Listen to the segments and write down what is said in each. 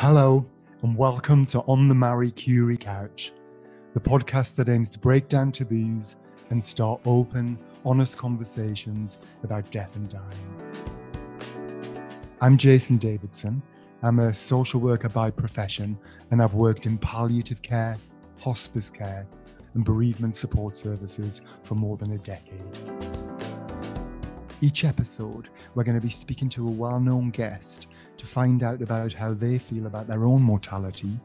Hello, and welcome to On the Marie Curie Couch, the podcast that aims to break down taboos and start open, honest conversations about death and dying. I'm Jason Davidson. I'm a social worker by profession, and I've worked in palliative care, hospice care, and bereavement support services for more than a decade. Each episode, we're going to be speaking to a well known guest to find out about how they feel about their own mortality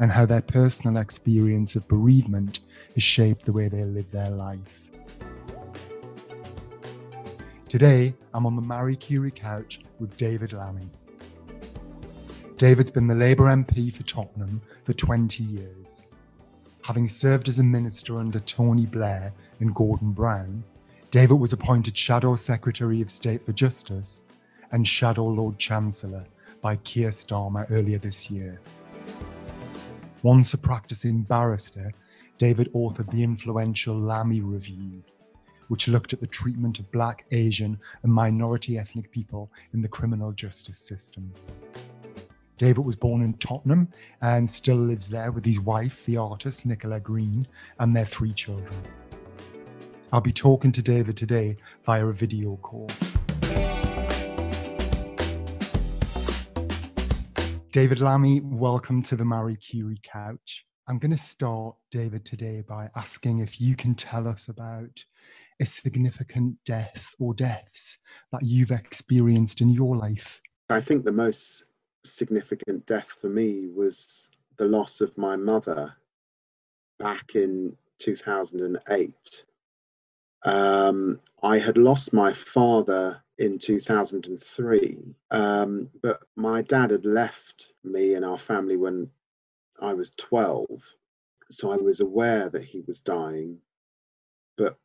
and how their personal experience of bereavement has shaped the way they live their life. Today, I'm on the Marie Curie couch with David Lammy. David's been the Labour MP for Tottenham for 20 years. Having served as a minister under Tony Blair and Gordon Brown, David was appointed Shadow Secretary of State for Justice and Shadow Lord Chancellor by Keir Starmer earlier this year. Once a practicing barrister, David authored the influential Lammy Review, which looked at the treatment of Black, Asian, and minority ethnic people in the criminal justice system. David was born in Tottenham and still lives there with his wife, the artist Nicola Green, and their three children. I'll be talking to David today via a video call. David Lammy, welcome to the Marie Curie Couch. I'm going to start, David, today by asking if you can tell us about a significant death or deaths that you've experienced in your life. I think the most significant death for me was the loss of my mother back in 2008. Um, I had lost my father in 2003, um, but my dad had left me and our family when I was 12. So I was aware that he was dying, but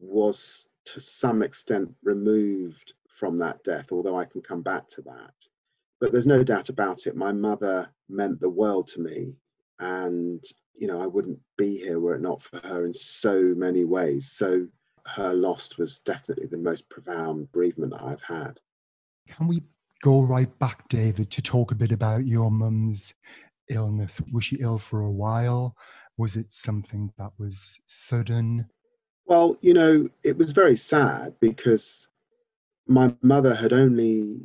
was to some extent removed from that death, although I can come back to that. But there's no doubt about it, my mother meant the world to me. And, you know, I wouldn't be here were it not for her in so many ways. So her loss was definitely the most profound bereavement I've had. Can we go right back, David, to talk a bit about your mum's illness? Was she ill for a while? Was it something that was sudden? Well, you know, it was very sad because my mother had only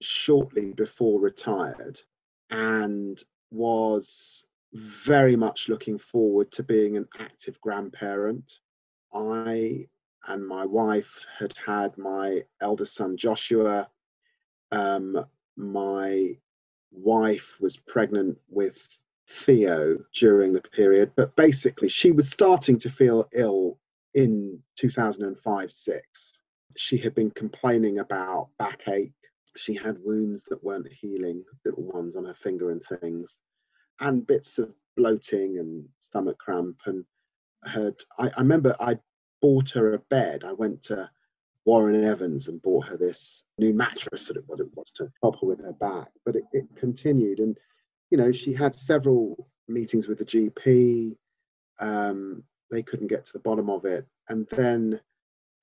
shortly before retired and was very much looking forward to being an active grandparent. I and my wife had had my eldest son Joshua. Um, my wife was pregnant with Theo during the period, but basically she was starting to feel ill in 2005 6. She had been complaining about backache. She had wounds that weren't healing, little ones on her finger and things, and bits of bloating and stomach cramp. And had I, I remember I bought her a bed. I went to Warren Evans and bought her this new mattress that it, what it was to help her with her back. But it, it continued, and you know she had several meetings with the GP. Um, they couldn't get to the bottom of it, and then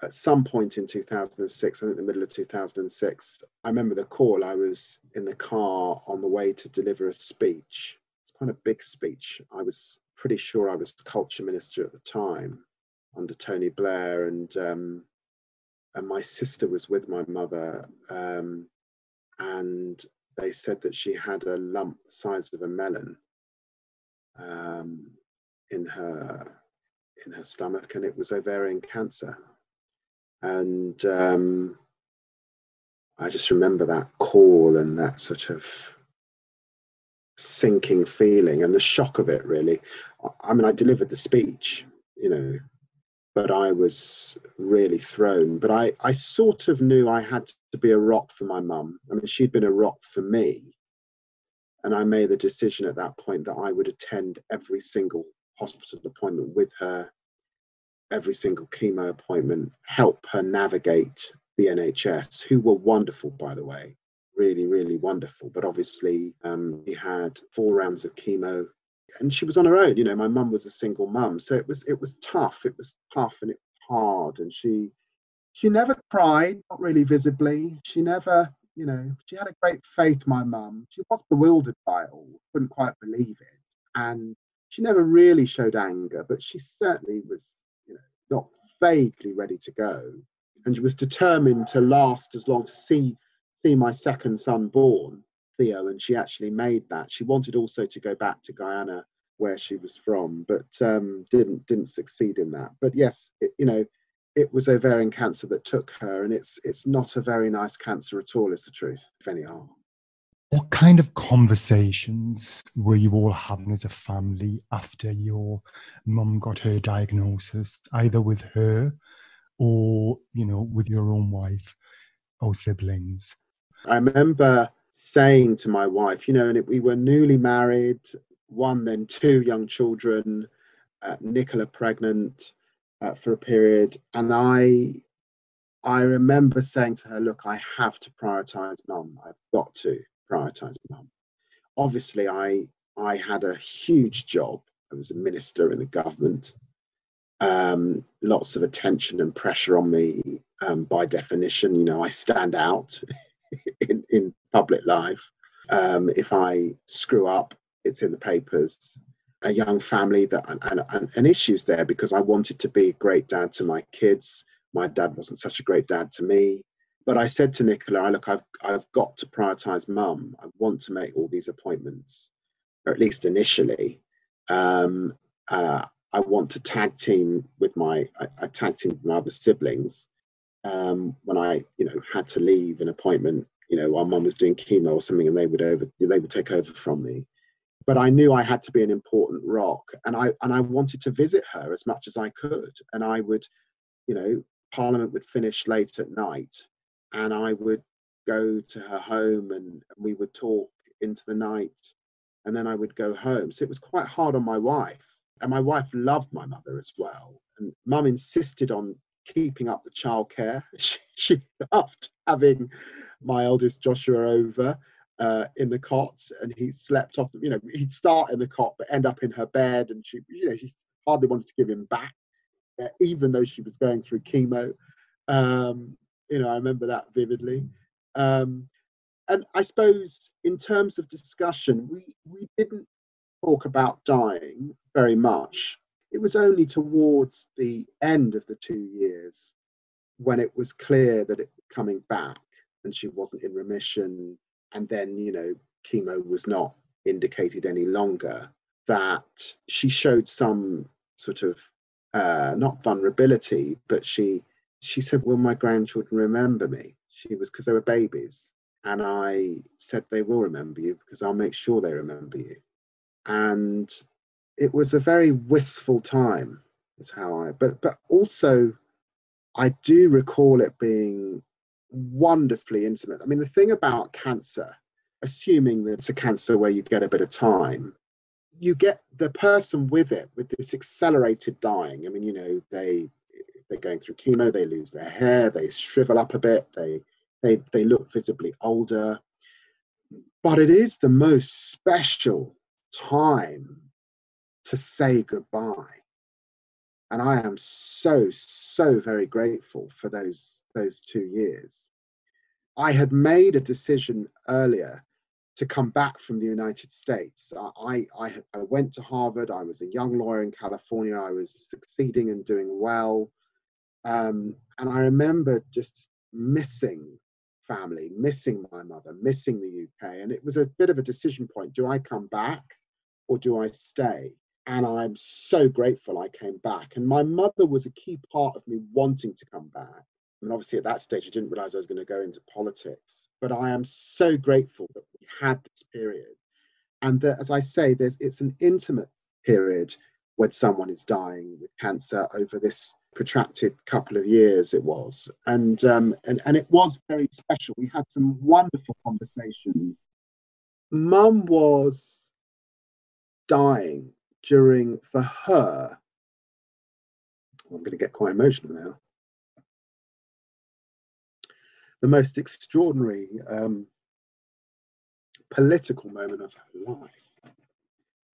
at some point in 2006, I think the middle of 2006, I remember the call. I was in the car on the way to deliver a speech. It's quite a big speech. I was pretty sure I was culture minister at the time under Tony Blair, and um, and my sister was with my mother, um, and they said that she had a lump the size of a melon um, in her in her stomach, and it was ovarian cancer. And um, I just remember that call and that sort of sinking feeling and the shock of it. Really, I mean, I delivered the speech, you know, but I was really thrown. But I, I sort of knew I had to be a rock for my mum. I mean, she'd been a rock for me. And I made the decision at that point that I would attend every single hospital appointment with her, every single chemo appointment, help her navigate the NHS, who were wonderful, by the way, really, really wonderful. But obviously, um, we had four rounds of chemo and she was on her own. You know, my mum was a single mum, so it was it was tough. It was tough and it was hard. And she she never cried, not really visibly. She never you know, she had a great faith, my mum. She was bewildered by it all, couldn't quite believe it. And she never really showed anger, but she certainly was, you know, not vaguely ready to go. And she was determined to last as long to see see my second son born, Theo, and she actually made that. She wanted also to go back to Guyana where she was from, but um, didn't didn't succeed in that. But yes, it, you know, it was ovarian cancer that took her, and it's it's not a very nice cancer at all. Is the truth, if any harm. What kind of conversations were you all having as a family after your mum got her diagnosis, either with her or, you know, with your own wife or siblings? I remember saying to my wife, you know, and it, we were newly married, one, then two young children, uh, Nicola pregnant uh, for a period. And I, I remember saying to her, look, I have to prioritize mum. I've got to prioritize mum. Obviously, I I had a huge job. I was a minister in the government. Um, lots of attention and pressure on me. Um, by definition, you know, I stand out in, public life. Um, if I screw up, it's in the papers. A young family that and, and, and issues there because I wanted to be a great dad to my kids. My dad wasn't such a great dad to me but I said to Nicola, I look, I've I've got to prioritize mum. I want to make all these appointments, or at least initially. Um, uh, I want to tag team with my I, I tag team with my other siblings. Um, when I you know had to leave an appointment, you know, while mum was doing chemo or something, and they would over they would take over from me. But I knew I had to be an important rock, and I and I wanted to visit her as much as I could. And I would, you know, Parliament would finish late at night, and I would go to her home and we would talk into the night and then I would go home. So it was quite hard on my wife. And my wife loved my mother as well. And mum insisted on keeping up the childcare. She, she loved having my eldest Joshua over uh, in the cot and he slept off, you know, he'd start in the cot but end up in her bed and she, you know, she hardly wanted to give him back, uh, even though she was going through chemo. Um, you know, I remember that vividly. Um, and I suppose in terms of discussion, we, we didn't talk about dying very much. It was only towards the end of the two years when it was clear that it was coming back and she wasn't in remission. And then, you know, chemo was not indicated any longer, that she showed some sort of uh, not vulnerability, but she she said, Will my grandchildren remember me? She was because they were babies. And I said, They will remember you because I'll make sure they remember you. And it was a very wistful time, is how I, but, but also I do recall it being wonderfully intimate. I mean, the thing about cancer, assuming that it's a cancer where you get a bit of time, you get the person with it with this accelerated dying. I mean, you know, they they're going through chemo, they lose their hair, they shrivel up a bit, they they they look visibly older. But it is the most special time to say goodbye. And I am so, so very grateful for those those two years. I had made a decision earlier to come back from the United States. I, I, I went to Harvard. I was a young lawyer in California. I was succeeding and doing well. Um, and I remember just missing family, missing my mother, missing the UK. And it was a bit of a decision point. Do I come back or do I stay? And I'm so grateful I came back. And my mother was a key part of me wanting to come back. I mean, obviously, at that stage, I didn't realize I was going to go into politics. But I am so grateful that we had this period. And that, as I say, there's it's an intimate period when someone is dying with cancer over this protracted couple of years it was and um, and and it was very special we had some wonderful conversations mum was dying during for her i'm going to get quite emotional now the most extraordinary um, political moment of her life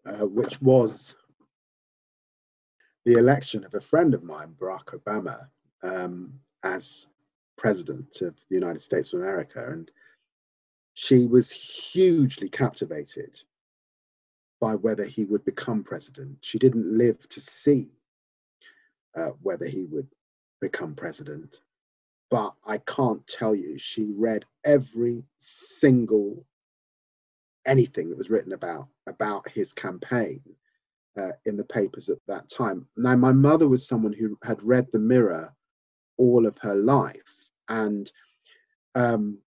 uh, which was the election of a friend of mine, Barack Obama, um, as president of the United States of America. And she was hugely captivated by whether he would become president. She didn't live to see uh, whether he would become president. But I can't tell you, she read every single anything that was written about about his campaign uh, in the papers at that time. Now, my mother was someone who had read the Mirror all of her life, and um,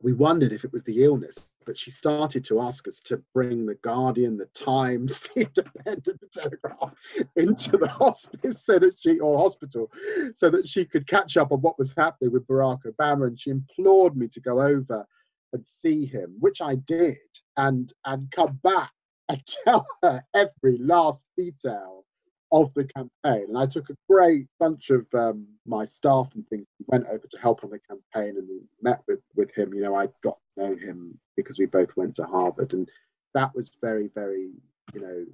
we wondered if it was the illness but she started to ask us to bring the Guardian, the Times, the Independent, the Telegraph into the hospice so that she or hospital so that she could catch up on what was happening with Barack Obama. And she implored me to go over and see him, which I did, and and come back and tell her every last detail of the campaign. And I took a great bunch of um, my staff and things. We went over to help on the campaign and met with, with him. You know, I got to know him because we both went to Harvard. And that was very, very, you know,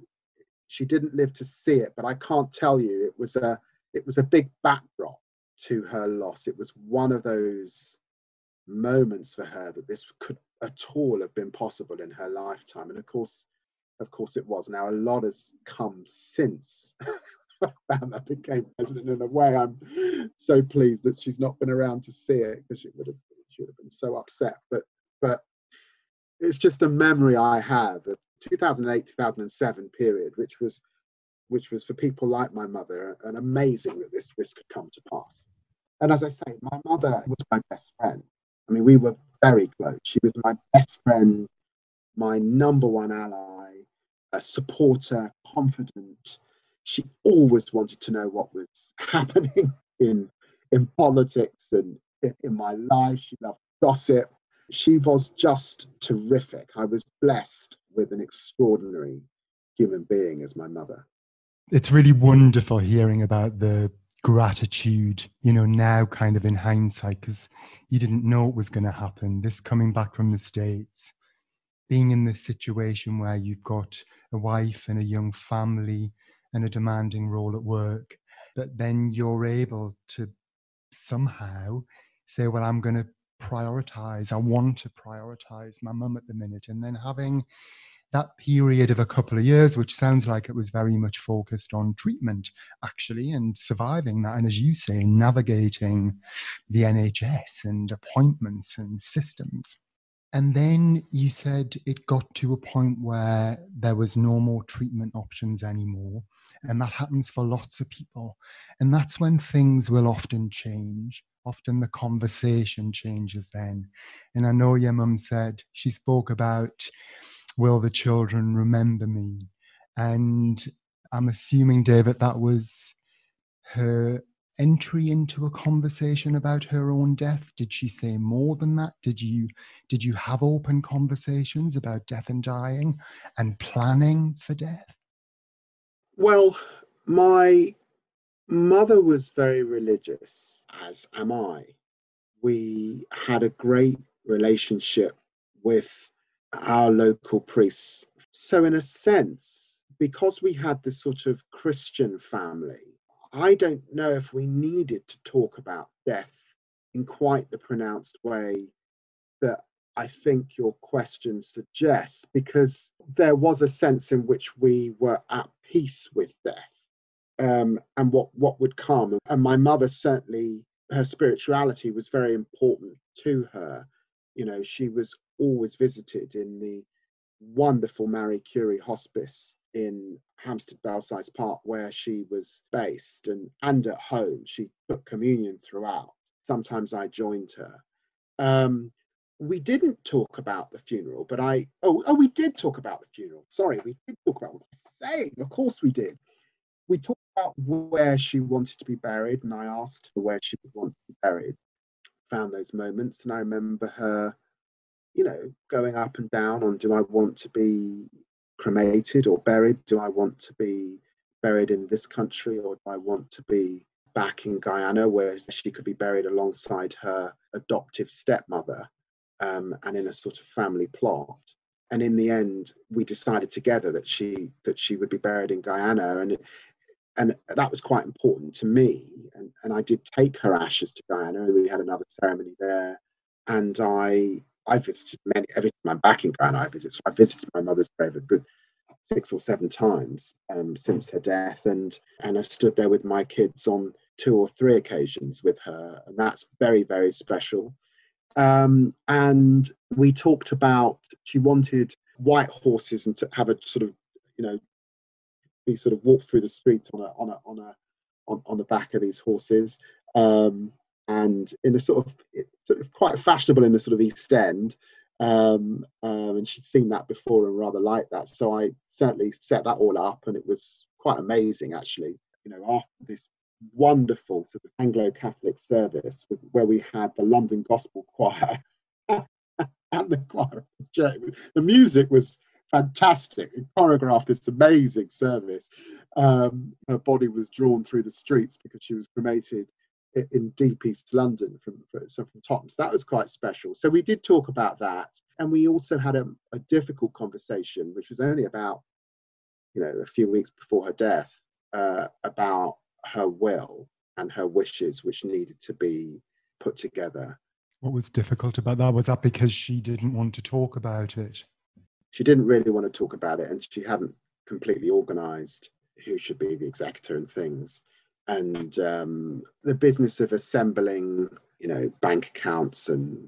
she didn't live to see it, but I can't tell you it was a it was a big backdrop to her loss. It was one of those moments for her that this could at all have been possible in her lifetime. And of course, of course it was. Now a lot has come since Obama became president. In a way, I'm so pleased that she's not been around to see it because she would have she would have been so upset. But but it's just a memory I have of 2008 2007 period, which was which was for people like my mother and amazing that this this could come to pass. And as I say, my mother was my best friend. I mean, we were very close. She was my best friend, my number one ally, a supporter, confident. She always wanted to know what was happening in in politics and in my life. She loved gossip. She was just terrific. I was blessed with an extraordinary human being as my mother. It's really wonderful hearing about the gratitude, you know, now kind of in hindsight, because you didn't know it was going to happen. This coming back from the States, being in this situation where you've got a wife and a young family and a demanding role at work, but then you're able to somehow say, well, I'm going to prioritize, I want to prioritize my mum at the minute. And then having that period of a couple of years, which sounds like it was very much focused on treatment, actually, and surviving that. And as you say, navigating the NHS and appointments and systems. And then you said it got to a point where there was no more treatment options anymore. And that happens for lots of people. And that's when things will often change. Often the conversation changes then. And I know your mum said she spoke about, Will the children remember me? And I'm assuming, David, that was her entry into a conversation about her own death? Did she say more than that? Did you did you have open conversations about death and dying and planning for death? Well my mother was very religious as am i. We had a great relationship with our local priests. So in a sense because we had this sort of christian family I don't know if we needed to talk about death in quite the pronounced way that I think your question suggests, because there was a sense in which we were at peace with death um, and what, what would come. And my mother certainly, her spirituality was very important to her. You know, she was always visited in the wonderful Marie Curie Hospice in Hampstead Belsize Park, where she was based, and, and at home. She took communion throughout. Sometimes I joined her. Um, we didn't talk about the funeral, but I oh oh we did talk about the funeral. Sorry, we did talk about what I'm saying. Of course we did. We talked about where she wanted to be buried, and I asked her where she would want to be buried. Found those moments, and I remember her, you know, going up and down on do I want to be cremated or buried? Do I want to be buried in this country or do I want to be back in Guyana where she could be buried alongside her adoptive stepmother um, and in a sort of family plot? And in the end, we decided together that she that she would be buried in Guyana, and and that was quite important to me. And, and I did take her ashes to Guyana, and we had another ceremony there. And I I visited many every time I'm back in Guyana, I visit. So I visited my mother's grave a good six or seven times um, since her death, and and I stood there with my kids on two or three occasions with her, and that's very very special. Um, and we talked about she wanted white horses and to have a sort of you know be sort of walk through the streets on a on a on a on, on the back of these horses um, and in a sort of, sort of quite fashionable in the sort of East End. Um, um, and she'd seen that before and rather liked that. So I certainly set that all up, and it was quite amazing actually. You know, after this wonderful sort of Anglo-Catholic service where we had the London Gospel Choir and the choir. The music was fantastic. It choreographed this amazing service. Um, her body was drawn through the streets because she was cremated in deep East London from so from Tottenham. So that was quite special. So we did talk about that, and we also had a, a difficult conversation, which was only about you know a few weeks before her death, uh, about her will and her wishes, which needed to be put together. What was difficult about that? Was that because she didn't want to talk about it? She didn't really want to talk about it, and she hadn't completely organised who should be the executor and things and um, the business of assembling, you know, bank accounts and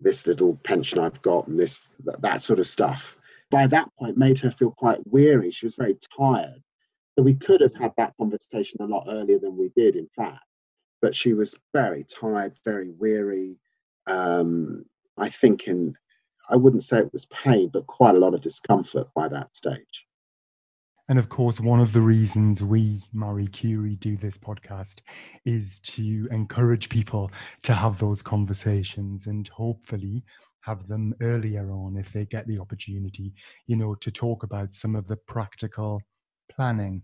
this little pension I've got and this that, that sort of stuff. By that point, made her feel quite weary. She was very tired. So we could have had that conversation a lot earlier than we did, in fact. But she was very tired, very weary. Um, I think in, I wouldn't say it was pain, but quite a lot of discomfort by that stage. And of course, one of the reasons we, Marie Curie, do this podcast is to encourage people to have those conversations and hopefully have them earlier on if they get the opportunity, you know, to talk about some of the practical planning.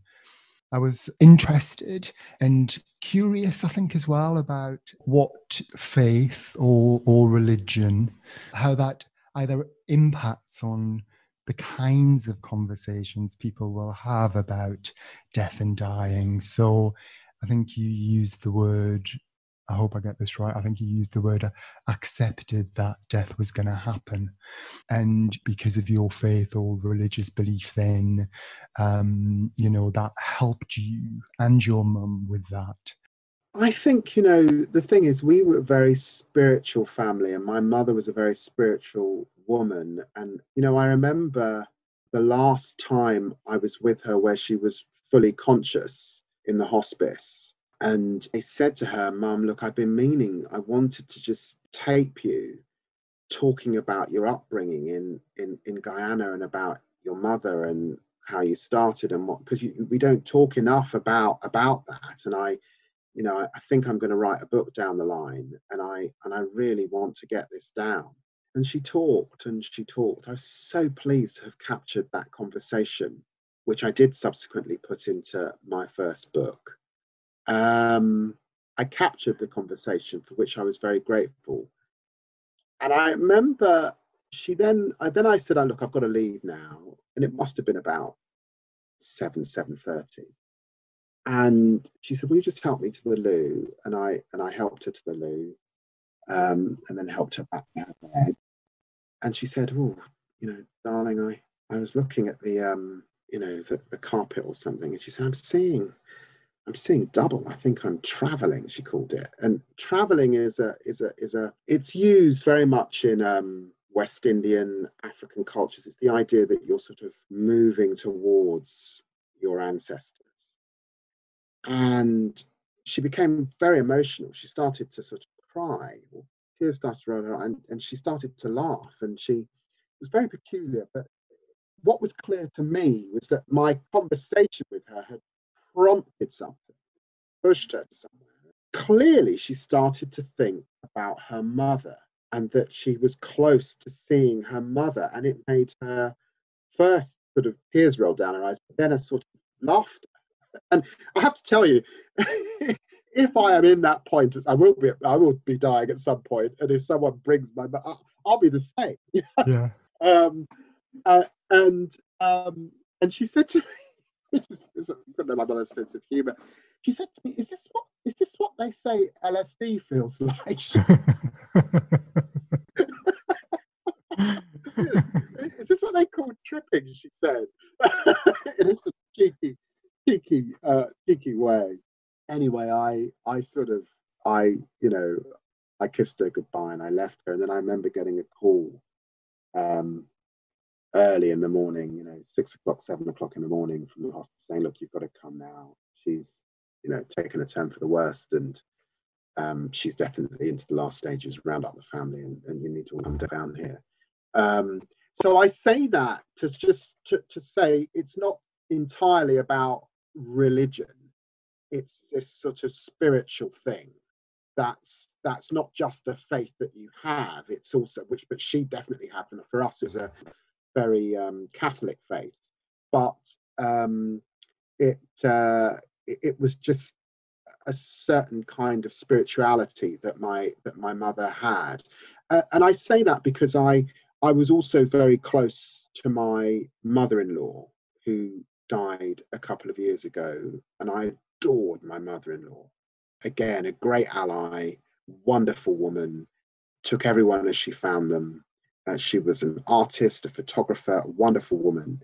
I was interested and curious, I think, as well, about what faith or, or religion, how that either impacts on the kinds of conversations people will have about death and dying. So I think you used the word, I hope I get this right. I think you used the word uh, accepted that death was going to happen. And because of your faith or religious belief, then, um, you know, that helped you and your mum with that. I think, you know, the thing is, we were a very spiritual family, and my mother was a very spiritual woman. And, you know, I remember the last time I was with her where she was fully conscious in the hospice. And I said to her, Mum, look, I've been meaning, I wanted to just tape you talking about your upbringing in, in, in Guyana and about your mother and how you started and what, because we don't talk enough about about that. And I, you know, I, I think I'm going to write a book down the line and I, and I really want to get this down and she talked and she talked. I was so pleased to have captured that conversation, which I did subsequently put into my first book. Um, I captured the conversation for which I was very grateful. And I remember she then, I, then I said, oh, look, I've got to leave now. And it must have been about 7, 7.30. And she said, will you just help me to the loo? And I, and I helped her to the loo. Um, and then helped her back and she said, "Oh, you know, darling, I I was looking at the um, you know, the, the carpet or something," and she said, "I'm seeing." I'm seeing double. I think I'm traveling. She called it, and traveling is a is a is a. It's used very much in um, West Indian African cultures. It's the idea that you're sort of moving towards your ancestors, and she became very emotional. She started to sort of cry. Tears started to roll out and, and she started to laugh and she was very peculiar. But what was clear to me was that my conversation with her had prompted something pushed her to somewhere clearly she started to think about her mother and that she was close to seeing her mother and it made her first sort of tears roll down her eyes but then a sort of laughter and i have to tell you if I am in that point, I will be. I will be dying at some point, and if someone brings my, I'll, I'll be the same. yeah. Um, uh, and um, and she said to me, which is, is my mother's sense of humour. She said to me, "Is this what is this what they say LSD feels like?" Is this what they call tripping? She said it is a cheeky, cheeky, uh, cheeky way. Anyway, I, I sort of, I, you know, I kissed her goodbye and I left her. And then I remember getting a call um, early in the morning, you know, six o'clock, seven o'clock in the morning from the hospital saying, look, you've got to come now. She's, you know, taken a turn for the worst and um, she's definitely into the last stages, round up the family and, and you need to come down here. Um, so I say that to just to, to say it's not entirely about religion. It's this sort of spiritual thing. That's that's not just the faith that you have it's also which but she definitely had and for us is a very um, Catholic faith, but um, it, uh, it, it was just a certain kind of spirituality that my that my mother had, uh, and I say that because I I was also very close to my mother-in-law who died a couple of years ago, and I adored my mother-in-law. Again, a great ally, wonderful woman, took everyone as she found them, uh, she was an artist, a photographer, a wonderful woman.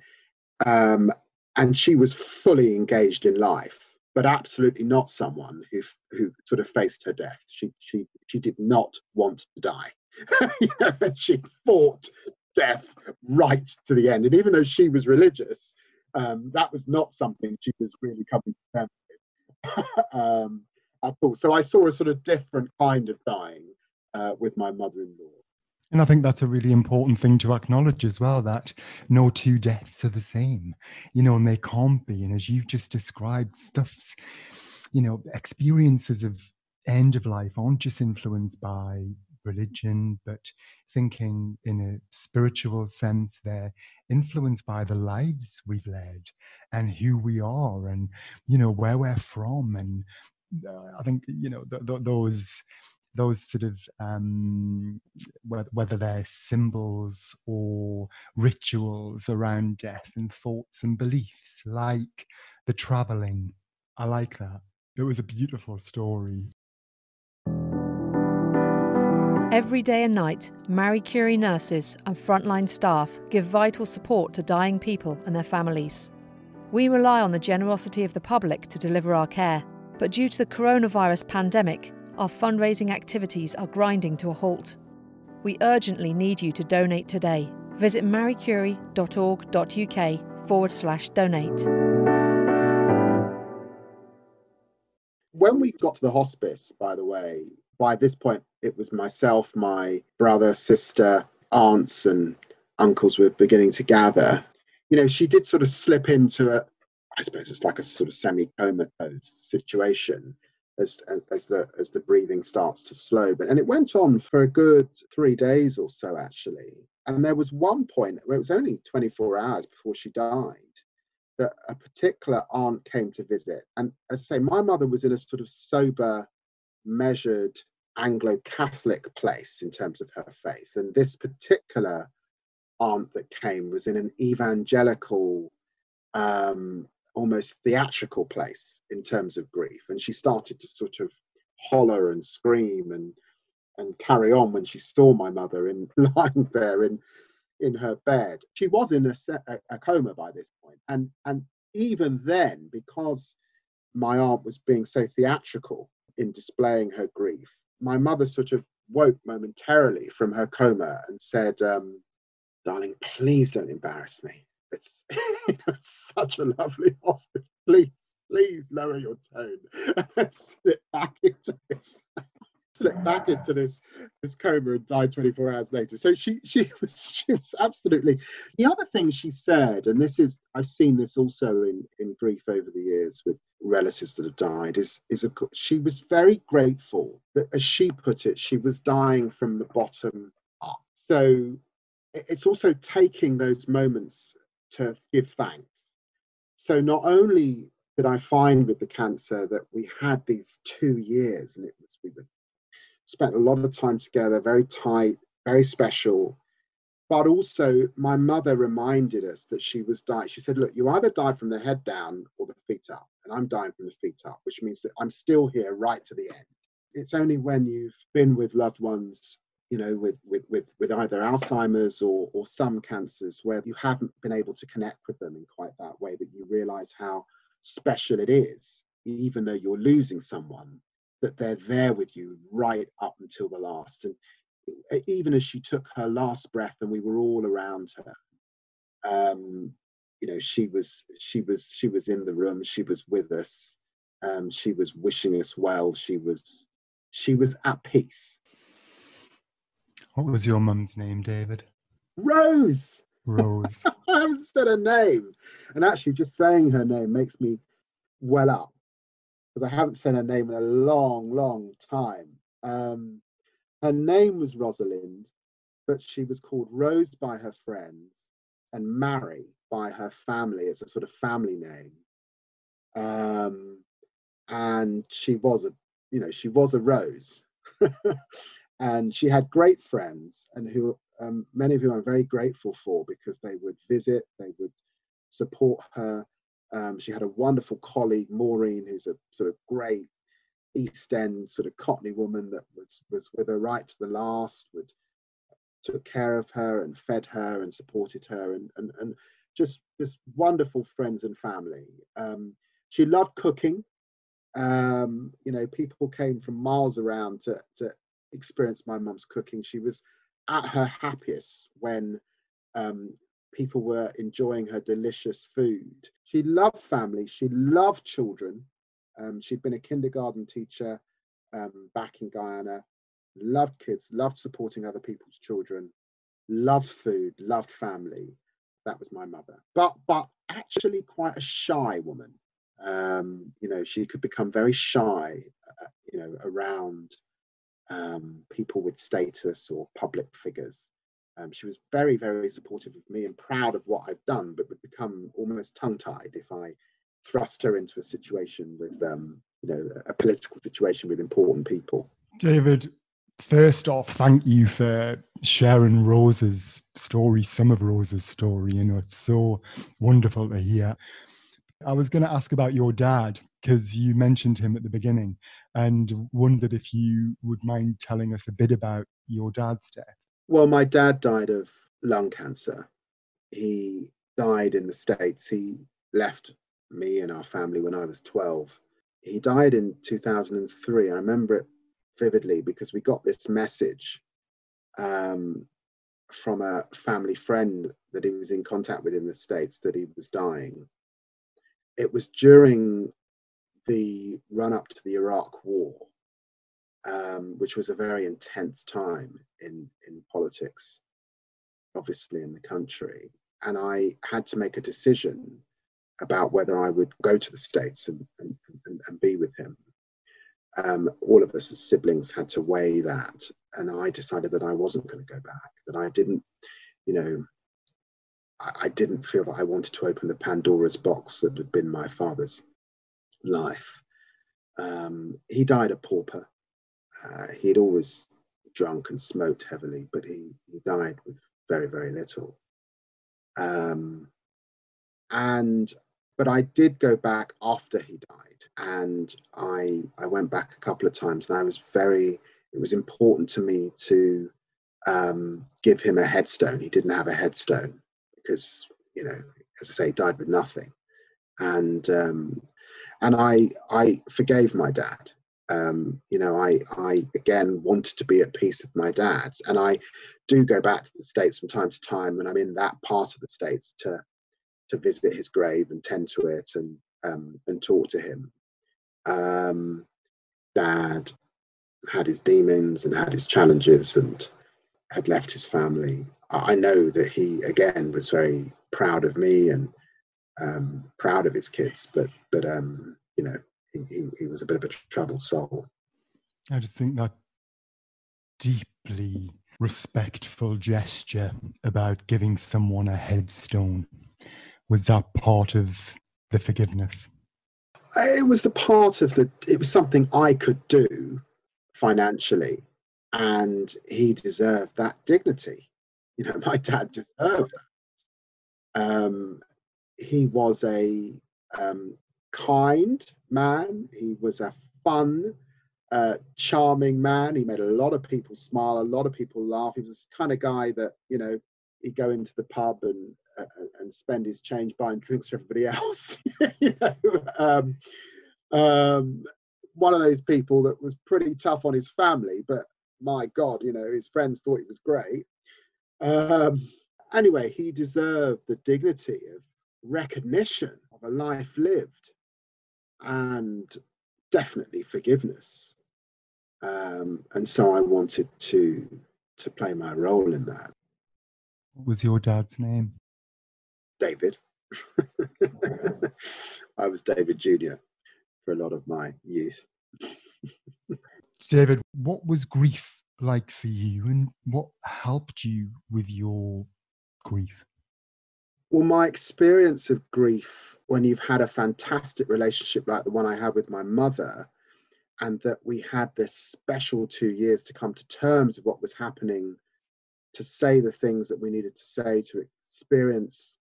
Um, and she was fully engaged in life, but absolutely not someone who, who sort of faced her death. She, she, she did not want to die. you know, she fought death right to the end. And even though she was religious, um, that was not something she was really coming to terms with um, at all. So I saw a sort of different kind of dying uh, with my mother-in-law. And I think that's a really important thing to acknowledge as well that no two deaths are the same, you know, and they can't be. And as you've just described, stuff's, you know, experiences of end of life aren't just influenced by religion, but thinking in a spiritual sense, they're influenced by the lives we've led and who we are and, you know, where we're from. And uh, I think, you know, th- th- those those sort of um, whether they're symbols or rituals around death and thoughts and beliefs, like the traveling. I like that. It was a beautiful story. Every day and night, Marie Curie nurses and frontline staff give vital support to dying people and their families. We rely on the generosity of the public to deliver our care, but due to the coronavirus pandemic, our fundraising activities are grinding to a halt. We urgently need you to donate today. Visit mariecurie.org.uk forward slash donate. When we got to the hospice, by the way, by this point it was myself, my brother, sister, aunts, and uncles were beginning to gather. You know, she did sort of slip into a, I suppose it was like a sort of semi comatose situation as as the as the breathing starts to slow. But and it went on for a good three days or so actually. And there was one point where it was only 24 hours before she died that a particular aunt came to visit. And as I say, my mother was in a sort of sober, measured Anglo-Catholic place in terms of her faith. And this particular aunt that came was in an evangelical um, almost theatrical place in terms of grief. And she started to sort of holler and scream and and carry on when she saw my mother in lying there in in her bed. She was in a, a, a coma by this point, and and even then, because my aunt was being so theatrical in displaying her grief, my mother sort of woke momentarily from her coma and said, um, "Darling, please don't embarrass me. It's, it's such a lovely hospice. Please, please lower your tone. And slip back into this slip back into this this coma and died 24 hours later. So she she was she was absolutely the other thing she said, and this is I've seen this also in in grief over the years with relatives that have died, is is a, she was very grateful that as she put it, she was dying from the bottom up. So it's also taking those moments to give thanks. So not only did I find with the cancer that we had these two years and it was we were, spent a lot of time together, very tight, very special. But also, my mother reminded us that she was dying. She said, Look, you either die from the head down or the feet up. And I'm dying from the feet up, which means that I'm still here right to the end. It's only when you've been with loved ones you know, with, with, with, with either Alzheimer's or, or some cancers where you haven't been able to connect with them in quite that way, that you realize how special it is, even though you're losing someone, that they're there with you right up until the last. And even as she took her last breath and we were all around her, um, you know, she was she was she was in the room, she was with us, um, she was wishing us well, she was she was at peace what was your mum's name, David? Rose. Rose. I haven't said her name. And actually, just saying her name makes me well up because I haven't said her name in a long, long time. Um, her name was Rosalind, but she was called Rose by her friends and Mary by her family. as a sort of family name. Um, and she was a, you know, she was a rose. and she had great friends and who um, many of whom I'm very grateful for because they would visit, they would support her. Um, she had a wonderful colleague, Maureen, who's a sort of great East End sort of Cockney woman that was was with her right to the last, would took care of her and fed her and supported her and and, and just just wonderful friends and family. Um, she loved cooking. Um, you know, people came from miles around to to experienced my mum's cooking. She was at her happiest when um, people were enjoying her delicious food. She loved family, she loved children. Um, she'd been a kindergarten teacher um, back in Guyana, loved kids, loved supporting other people's children, loved food, loved family. That was my mother. But but actually quite a shy woman. Um, you know, she could become very shy, uh, you know, around um, people with status or public figures. Um, she was very, very supportive of me and proud of what I've done, but would become almost tongue-tied if I thrust her into a situation with, um, you know, a political situation with important people. David, first off, thank you for sharing Rose's story, some of Rose's story. You know, it's so wonderful to hear. I was going to ask about your dad because you mentioned him at the beginning and wondered if you would mind telling us a bit about your dad's death. Well, my dad died of lung cancer. He died in the States. He left me and our family when I was 12. He died in 2003. I remember it vividly because we got this message um, from a family friend that he was in contact with in the States that he was dying. It was during the run up to the Iraq War, um, which was a very intense time in, in politics, obviously in the country. And I had to make a decision about whether I would go to the States and, and, and, and be with him. Um, all of us as siblings had to weigh that. And I decided that I wasn't going to go back, that I didn't, you know, I, I didn't feel that I wanted to open the Pandora's box that had been my father's life. Um, he died a pauper. Uh, he'd always drunk and smoked heavily, but he, he died with very, very little. Um, and but I did go back after he died, and I I went back a couple of times, and I was very. It was important to me to um, give him a headstone. He didn't have a headstone because you know, as I say, he died with nothing, and um, and I I forgave my dad. Um, you know, I I again wanted to be at peace with my dad, and I do go back to the states from time to time when I'm in that part of the states to to visit his grave and tend to it and um, and talk to him. Um, dad had his demons and had his challenges and had left his family. I know that he again was very proud of me and um, proud of his kids, but but um, you know he, he, was a bit of a troubled soul. I just think that deeply respectful gesture about giving someone a headstone was that part of the forgiveness. It was the part of the. It was something I could do financially, and he deserved that dignity. You know, my dad deserved that. Um, he was a um, kind man. He was a fun uh, charming man. He made a lot of people smile, a lot of people laugh. He was the kind of guy that, you know, he'd go into the pub and uh, and spend his change buying drinks for everybody else. you know, um, um, one of those people that was pretty tough on his family, but my God, you know, his friends thought he was great. Um, anyway, he deserved the dignity of recognition of a life lived and definitely forgiveness. Um, and so I wanted to to play my role in that. What was your dad's name? David. I was David Jr. for a lot of my youth. David, what was grief like for you and what helped you with your grief? Well, my experience of grief when you've had a fantastic relationship like the one I had with my mother, and that we had this special two years to come to terms with what was happening, to say the things that we needed to say, to experience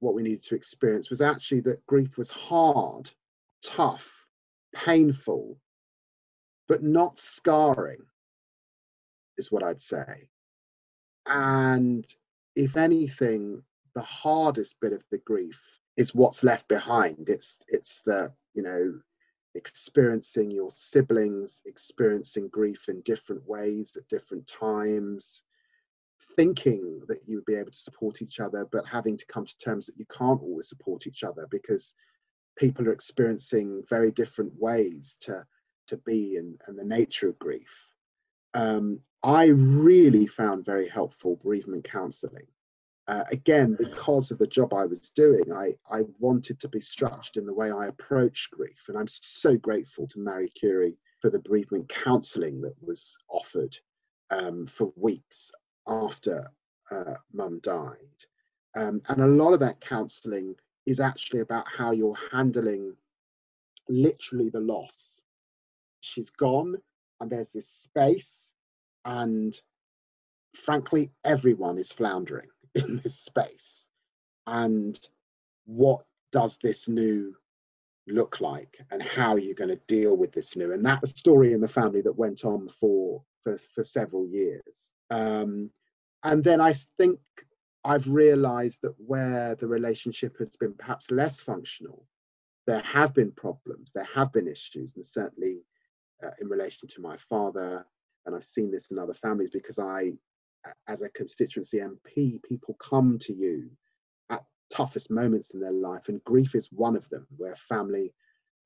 what we needed to experience, was actually that grief was hard, tough, painful, but not scarring, is what I'd say. And if anything, the hardest bit of the grief is what's left behind. It's it's the, you know, experiencing your siblings, experiencing grief in different ways at different times, thinking that you would be able to support each other, but having to come to terms that you can't always support each other because people are experiencing very different ways to to be and, and the nature of grief. Um, I really found very helpful bereavement counselling. Uh, again, because of the job I was doing, I, I wanted to be structured in the way I approach grief. And I'm so grateful to Marie Curie for the bereavement counselling that was offered um, for weeks after uh, mum died. Um, and a lot of that counselling is actually about how you're handling literally the loss she's gone and there's this space and frankly everyone is floundering in this space? And what does this new look like? And how are you going to deal with this new? And that a story in the family that went on for for, for several years. Um, and then i think i've realized that where the relationship has been perhaps less functional there have been problems there have been issues and certainly uh, in relation to my father, and I've seen this in other families because I, as a constituency MP, people come to you at toughest moments in their life, and grief is one of them, where family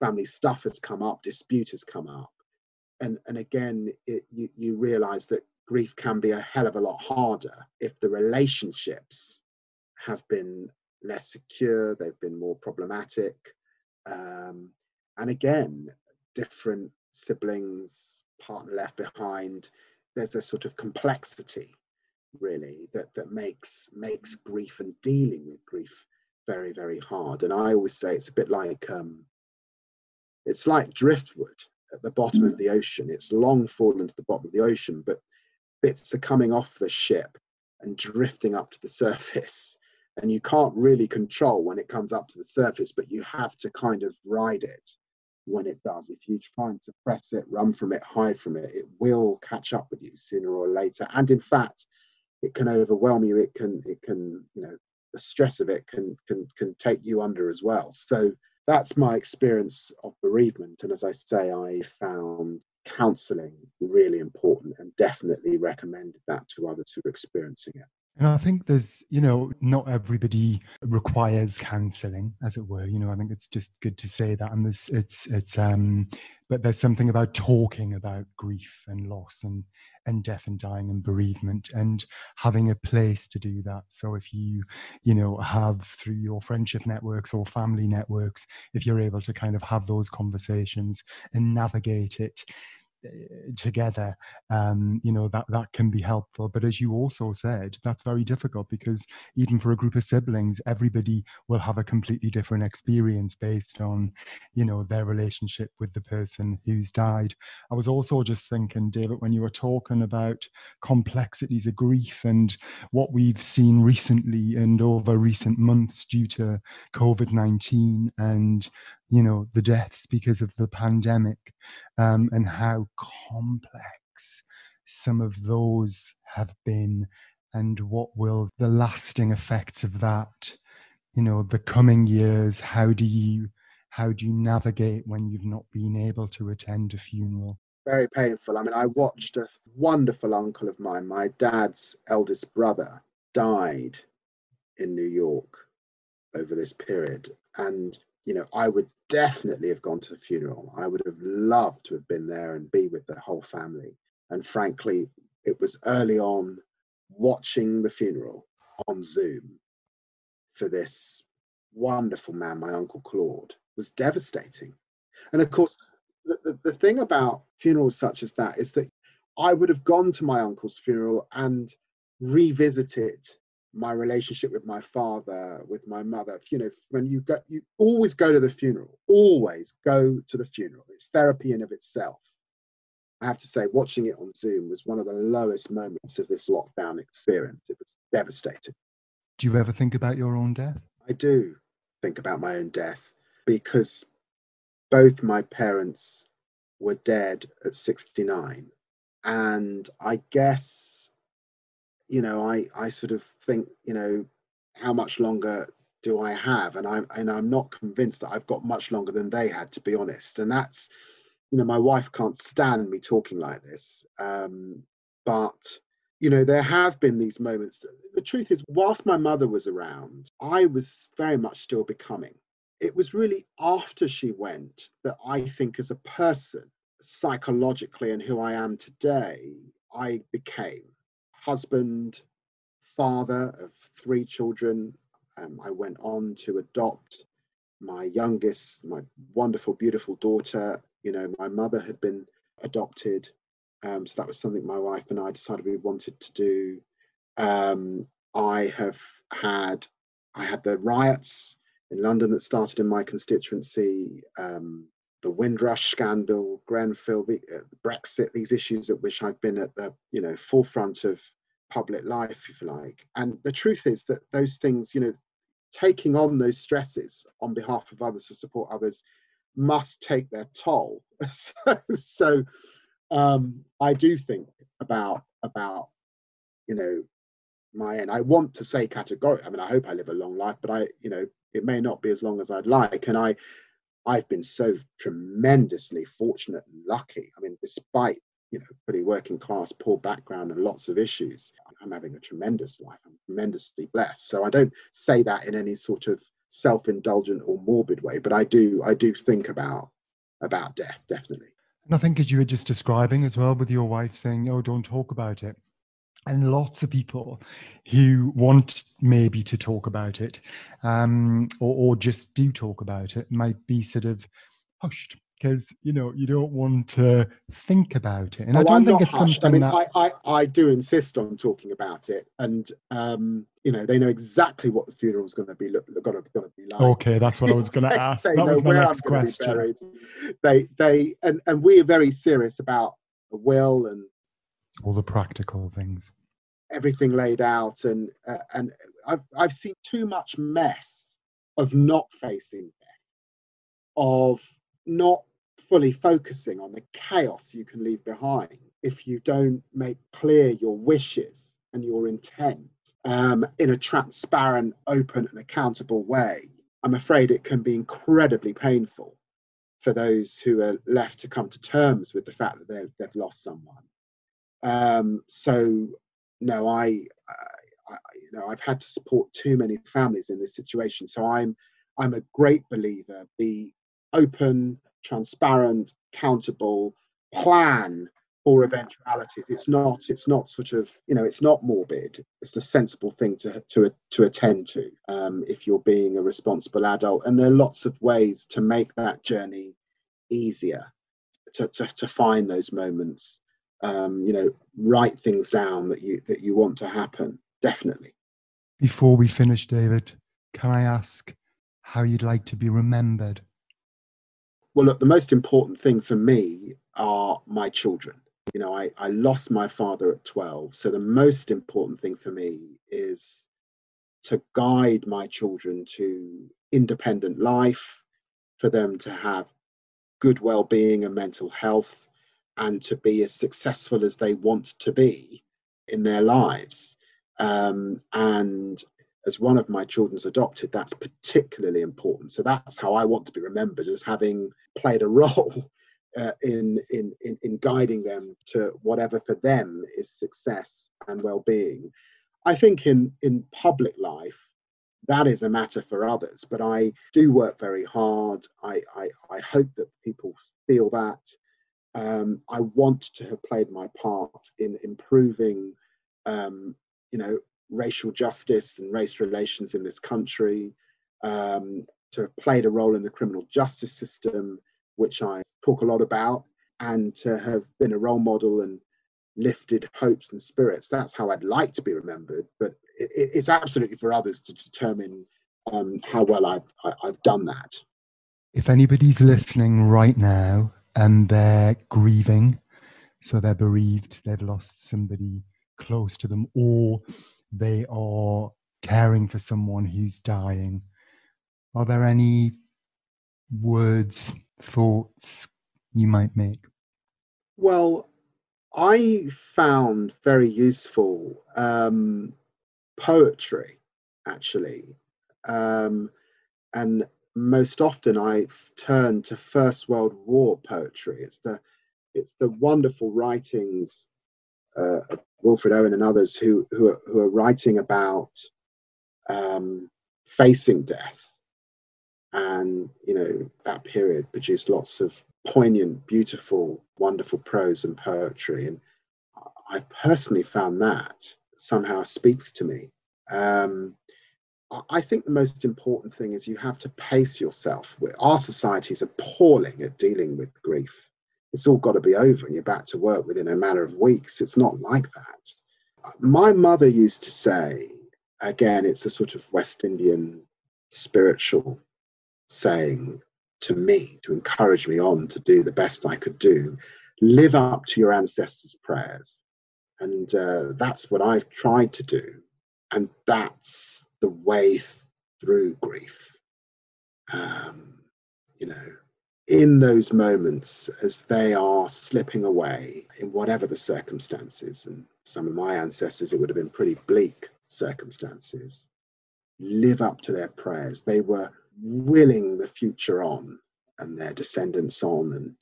family stuff has come up, dispute has come up, and and again, it, you you realise that grief can be a hell of a lot harder if the relationships have been less secure, they've been more problematic, um, and again, different siblings, partner left behind. There's a sort of complexity, really, that that makes makes grief and dealing with grief very very hard. And I always say it's a bit like um, it's like driftwood at the bottom of the ocean. It's long fallen to the bottom of the ocean, but bits are coming off the ship and drifting up to the surface. And you can't really control when it comes up to the surface, but you have to kind of ride it when it does. If you try and suppress it, run from it, hide from it, it will catch up with you sooner or later. And in fact, it can overwhelm you. It can, it can, you know, the stress of it can can can take you under as well. So that's my experience of bereavement. And as I say, I found counselling really important and definitely recommended that to others who are experiencing it. And I think there's, you know, not everybody requires counselling, as it were. You know, I think it's just good to say that. And this, it's, it's, um, but there's something about talking about grief and loss and and death and dying and bereavement and having a place to do that. So if you, you know, have through your friendship networks or family networks, if you're able to kind of have those conversations and navigate it together um, you know that that can be helpful. But as you also said that's very difficult because even for a group of siblings everybody will have a completely different experience based on you know their relationship with the person who's died. I was also just thinking david when you were talking about complexities of grief and what we've seen recently and over recent months due to covid-19 and you know, the deaths because of the pandemic um, and how complex some of those have been and what will the lasting effects of that you know the coming years how do you how do you navigate when you've not been able to attend a funeral? Very painful. I mean i watched a wonderful uncle of mine my dad's eldest brother died in new york over this period. And you know i would definitely have gone to the funeral i would have loved to have been there and be with the whole family and frankly it was early on watching the funeral on zoom for this wonderful man, my uncle Claude, was devastating. And of course, the, the, the, thing about funerals such as that is that I would have gone to my uncle's funeral and revisited my relationship with my father, with my mother. You know, when you go, you always go to the funeral, always go to the funeral. It's therapy in of itself. I have to say, watching it on Zoom was one of the lowest moments of this lockdown experience. It was devastating. Do you ever think about your own death? I do think about my own death because both my parents were dead at 69. And I guess, you know, I, I sort of think, you know, how much longer do I have? And I'm and I'm not convinced that I've got much longer than they had, to be honest. And that's, you know, my wife can't stand me talking like this. Um, but you know, there have been these moments. The truth is, whilst my mother was around, I was very much still becoming. It was really after she went that I think, as a person, psychologically, and who I am today, I became husband, father of three children. Um, I went on to adopt my youngest, my wonderful, beautiful daughter. You know, my mother had been adopted um, so that was something my wife and I decided we wanted to do. Um, I have had I had the riots in London that started in my constituency, um, the Windrush scandal, Grenfell, the, uh, Brexit, these issues at which I've been at the you know forefront of public life, if you like. And the truth is that those things, you know, taking on those stresses on behalf of others to support others must take their toll. so, so um, I do think about about you know my end. I want to say categorically. I mean, I hope I live a long life, but I you know it may not be as long as I'd like. And I I've been so tremendously fortunate and lucky. I mean, despite you know pretty working class, poor background, and lots of issues, I'm having a tremendous life. I'm tremendously blessed. So I don't say that in any sort of self-indulgent or morbid way, but I do I do think about about death definitely. And I think as you were just describing as well with your wife saying, oh, don't talk about it. And lots of people who want maybe to talk about it um, or, or just do talk about it might be sort of hushed because you know you don't want to think about it. And oh, i don't I'm think it's hushed. something I mean, that I, I, I do insist on talking about it and um you know they know exactly what the funeral is going to be look going to, going to be like. Okay that's what i was going to ask. that was my next question. they they and and we are very serious about the will and all the practical things everything laid out and uh, and I've, I've seen too much mess of not facing death of not fully focusing on the chaos you can leave behind if you don't make clear your wishes and your intent um, in a transparent, open, and accountable way, I'm afraid it can be incredibly painful for those who are left to come to terms with the fact that they've, they've lost someone. Um, so, no, I, I, you know, I've had to support too many families in this situation. So I'm, I'm a great believer. Be open, transparent, accountable, plan for eventualities. It's not, it's not sort of, you know, it's not morbid. It's the sensible thing to to to attend to um, if you're being a responsible adult. And there are lots of ways to make that journey easier, to to, to find those moments. Um, you know, write things down that you that you want to happen. Definitely. Before we finish, David, can I ask how you'd like to be remembered? Well, look, the most important thing for me are my children. You know, I, I lost my father at 12. So the most important thing for me is to guide my children to independent life, for them to have good well-being and mental health and to be as successful as they want to be in their lives um, and as one of my children's adopted that's particularly important so that's how i want to be remembered as having played a role uh, in, in, in, in guiding them to whatever for them is success and well-being. I think in, in public life, that is a matter for others, but I do work very hard. I, I, I hope that people feel that. Um, I want to have played my part in improving, um, you know, racial justice and race relations in this country, um, to have played a role in the criminal justice system, which I talk a lot about, and to have been a role model and lifted hopes and spirits. That's how I'd like to be remembered, but it, it's absolutely for others to determine um, how well I've, I, i have done that. If anybody's listening right now and they're grieving, so they're bereaved, they've lost somebody close to them, or they are caring for someone who's dying, are there any words thoughts you might make? Well, I found very useful um, poetry, actually. Um, and most often I turn to First World War poetry. It's the it's the wonderful writings uh, of Wilfred Owen and others who who are, who are writing about um, facing death. And you know that period produced lots of poignant beautiful wonderful prose and poetry. And i personally found that somehow speaks to me. Um, i think the most important thing is you have to pace yourself our society is appalling at dealing with grief it's all got to be over and you're back to work within a matter of weeks it's not like that my mother used to say again it's a sort of west indian spiritual saying to me to encourage me on to do the best I could do, live up to your ancestors' prayers. And uh, that's what I've tried to do. And that's the way through grief. Um, you know, in those moments as they are slipping away in whatever the circumstances, and some of my ancestors, it would have been pretty bleak circumstances, live up to their prayers. They were willing the future on and their descendants on and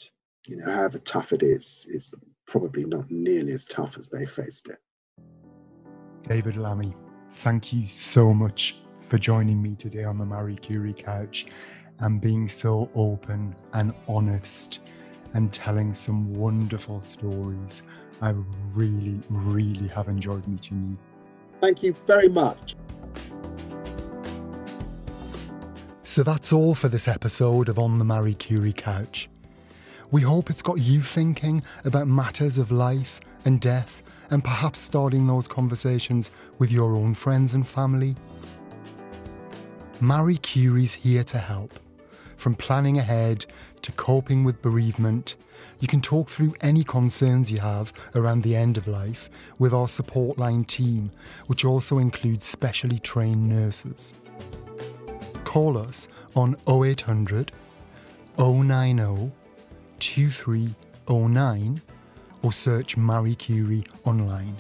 you know however tough it is is probably not nearly as tough as they faced it david lammy thank you so much for joining me today on the marie curie couch and being so open and honest and telling some wonderful stories. I really really have enjoyed meeting you. Thank you very much. So that's all for this episode of On the Marie Curie Couch. We hope it's got you thinking about matters of life and death and perhaps starting those conversations with your own friends and family. Marie Curie's here to help. From planning ahead to coping with bereavement, you can talk through any concerns you have around the end of life with our support line team, which also includes specially trained nurses call us on 0800 090 2309 or search Marie Curie online.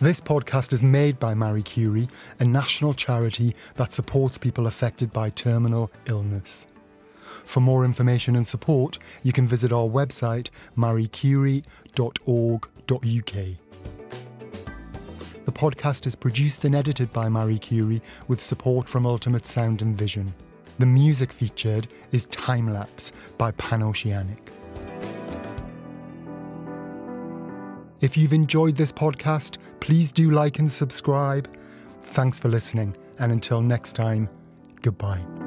This podcast is made by Marie Curie, a national charity that supports people affected by terminal illness. For more information and support, you can visit our website mariecurie.org.uk. The podcast is produced and edited by Marie Curie with support from Ultimate Sound and Vision. The music featured is Time Lapse by Panoceanic. If you've enjoyed this podcast, please do like and subscribe. Thanks for listening, and until next time, goodbye.